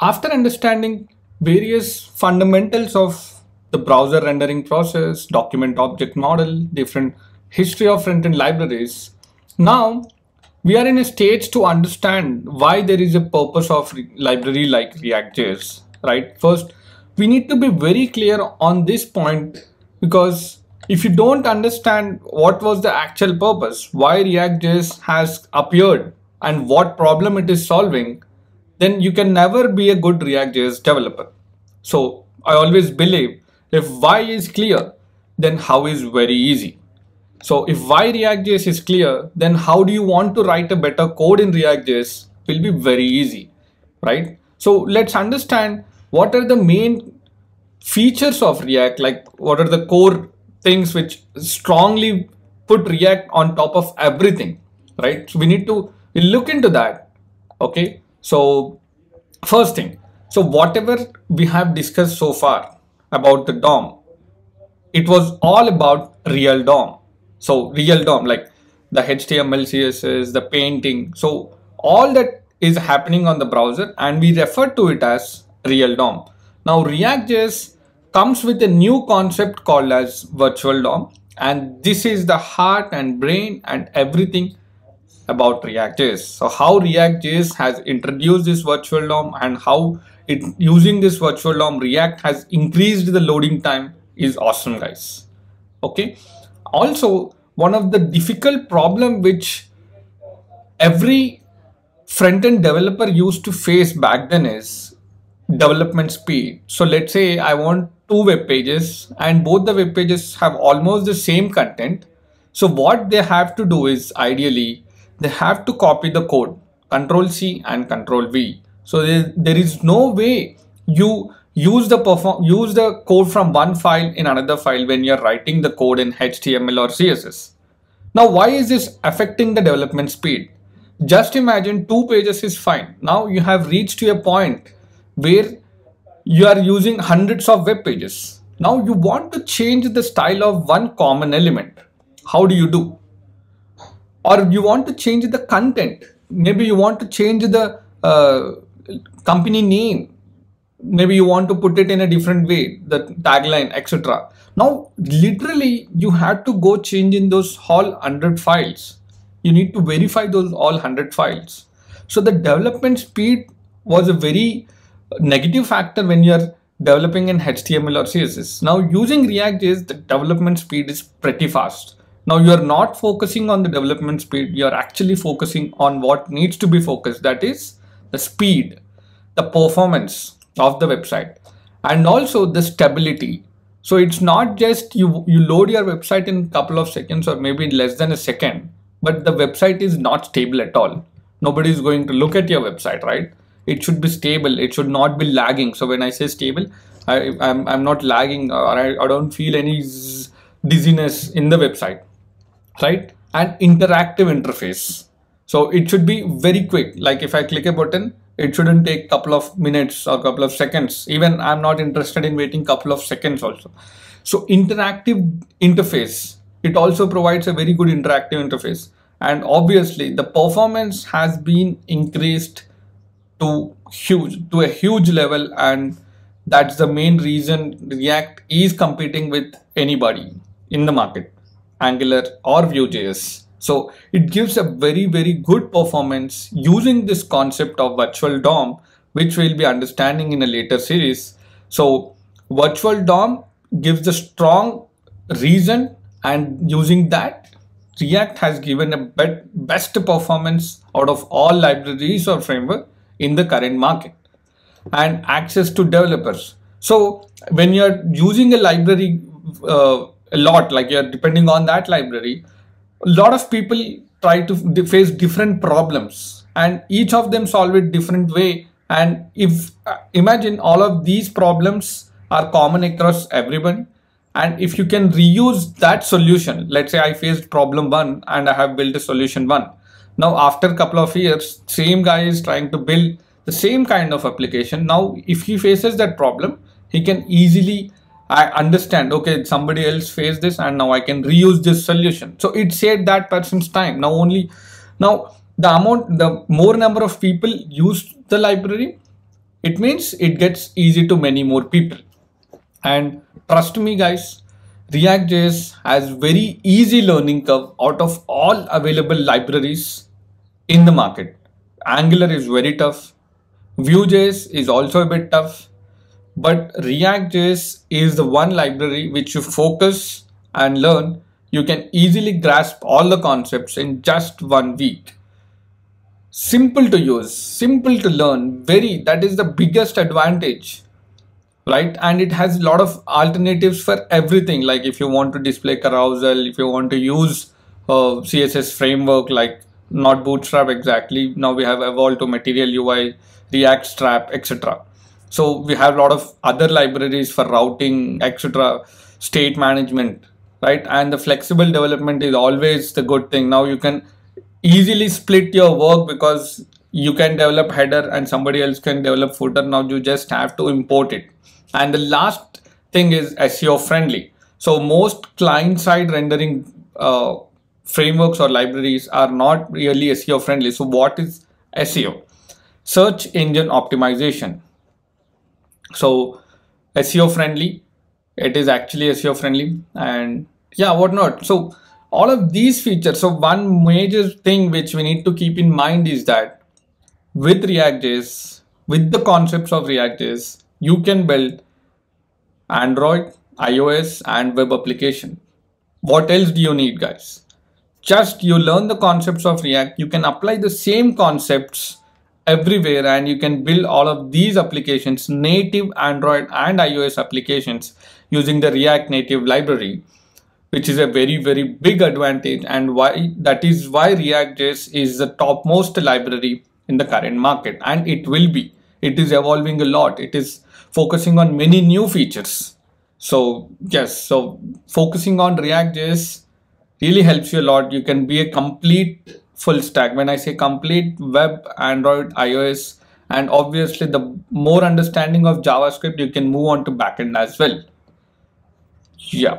after understanding various fundamentals of the browser rendering process, document object model, different history of front-end libraries, now we are in a stage to understand why there is a purpose of library like React.js, right? First, we need to be very clear on this point because if you don't understand what was the actual purpose, why React.js has appeared and what problem it is solving, then you can never be a good React.js developer. So I always believe if why is clear, then how is very easy. So if why React.js is clear, then how do you want to write a better code in React.js will be very easy, right? So let's understand what are the main features of React, like what are the core things which strongly put React on top of everything, right? So we need to we look into that, okay? So first thing, so whatever we have discussed so far about the DOM, it was all about real DOM. So real DOM, like the HTML, CSS, the painting. So all that is happening on the browser and we refer to it as real DOM. Now React.js comes with a new concept called as virtual DOM and this is the heart and brain and everything about React.js. So how React.js has introduced this virtual DOM and how it using this virtual DOM React has increased the loading time is awesome guys. Okay. Also one of the difficult problem which every front-end developer used to face back then is development speed. So let's say I want two web pages and both the web pages have almost the same content. So what they have to do is ideally they have to copy the code control C and control V. So there, there is no way you use the perform use the code from one file in another file when you're writing the code in HTML or CSS. Now why is this affecting the development speed? Just imagine two pages is fine. Now you have reached to a point where you are using hundreds of web pages. Now you want to change the style of one common element. How do you do? Or you want to change the content. Maybe you want to change the uh, company name. Maybe you want to put it in a different way, the tagline, etc. Now, literally, you have to go change in those all 100 files. You need to verify those all 100 files. So the development speed was a very negative factor when you're developing in HTML or CSS. Now using react React.js, the development speed is pretty fast. Now you're not focusing on the development speed, you're actually focusing on what needs to be focused. That is the speed, the performance of the website and also the stability. So it's not just you, you load your website in a couple of seconds or maybe less than a second, but the website is not stable at all. Nobody is going to look at your website, right? it should be stable it should not be lagging so when i say stable i i'm, I'm not lagging or I, I don't feel any dizziness in the website right? And interactive interface. So it should be very quick. Like if i click a button it shouldn't take a couple of minutes or couple of seconds. Even i'm not interested in waiting couple of seconds also. So interactive interface it also provides a very good interactive interface. And obviously the performance has been increased to huge to a huge level. And that's the main reason react is competing with anybody in the market angular or vue.js so it gives a very very good performance using this concept of virtual dom which we'll be understanding in a later series so virtual dom gives the strong reason and using that react has given a best performance out of all libraries or framework in the current market and access to developers. So when you're using a library uh, a lot, like you're depending on that library, a lot of people try to face different problems and each of them solve it different way. And if uh, imagine all of these problems are common across everyone. And if you can reuse that solution, let's say I faced problem one and I have built a solution one now, after a couple of years, same guy is trying to build the same kind of application. Now, if he faces that problem, he can easily I understand, okay, somebody else faced this and now I can reuse this solution. So it saved that person's time. Now only, now the amount, the more number of people use the library, it means it gets easy to many more people. And trust me guys, React.js has very easy learning curve out of all available libraries in the market. Angular is very tough. Vue.js is also a bit tough. But React.js is the one library which you focus and learn, you can easily grasp all the concepts in just one week. Simple to use, simple to learn, very, that is the biggest advantage right? And it has a lot of alternatives for everything. Like if you want to display carousel if you want to use uh, css framework like not bootstrap exactly. Now we have evolved to material ui react strap etc so we have a lot of other libraries for routing etc state management right and the flexible development is always the good thing now you can easily split your work because you can develop header and somebody else can develop footer now you just have to import it and the last thing is SEO friendly. So most client side rendering uh, frameworks or libraries are not really SEO friendly. So what is SEO? Search engine optimization. So SEO friendly, it is actually SEO friendly and yeah, whatnot. So all of these features. So one major thing which we need to keep in mind is that with React.js, with the concepts of React.js, you can build Android, iOS and web application. What else do you need guys? Just you learn the concepts of React, you can apply the same concepts everywhere and you can build all of these applications, native Android and iOS applications using the React Native library, which is a very, very big advantage and why that is why React.js is the topmost library in the current market and it will be. It is evolving a lot. It is focusing on many new features. So yes, so focusing on React.js really helps you a lot. You can be a complete full stack. When I say complete web, Android, iOS, and obviously the more understanding of JavaScript, you can move on to backend as well. Yeah.